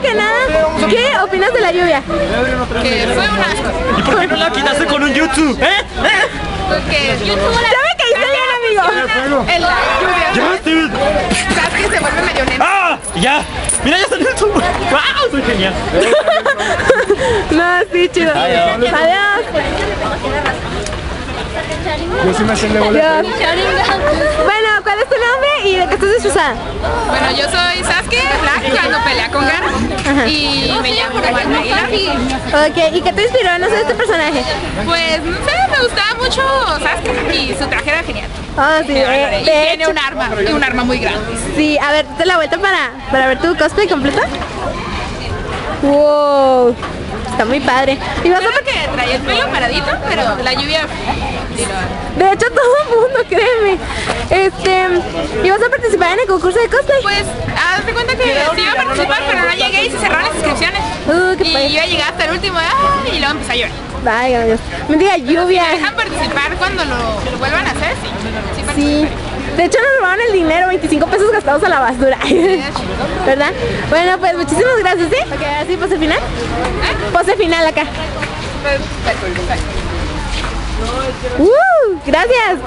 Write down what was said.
primero que nada, ¿qué opinas de la lluvia? Que fue un asco. ¿Y por qué no la quitaste con un jutsu? ¿Eh? ¿Eh? Porque YouTube Ya me caíste bien, amigo. en la lluvia. ¡Ya, dude! Sasuke se vuelve. ¡Ah! ¡Ya! ¡Mira, ya salió el tubo! ¡Wow! ¡Soy genial! No, sí, chido. Adiós. Yo sí me hacen de Adiós. boleto. Bueno, ¿cuál es tu nombre y de qué estás disfrazada? Bueno, yo soy Sasuke Black cuando pelea con Gaara. Y me llamo Juan Aguilar. Ok, ¿y qué te inspiró no sé este personaje? Pues no sé, me gustaba mucho Sasuke y su traje era genial. Oh, sí, valoré. Y tiene hecho, un arma, y un arma muy grande. sí, a ver, date la vuelta para, para ver tu cosplay completo. Wow, está muy padre. Y vas a que traía el pelo paradito, pero la lluvia... De hecho, todo el mundo, créeme. Este, ¿y vas a participar en el concurso de cosplay? Pues, haz de cuenta que sí iba a participar, pero no llegué y se cerraron las inscripciones. Uh, qué Y yo iba a llegar hasta el último, ¡ah! y luego empecé a llorar. Vaya, Dios. Me diga Si lluvia. dejan participar cuando lo vuelvan a hacer, sí. Sí. De hecho, nos robaron el dinero, 25 pesos gastados a la basura. ¿Verdad? Bueno, pues muchísimas gracias, ¿sí? Ok, así, pose final. Pose final acá. Pues, pues, pues. ¡Uh! Gracias.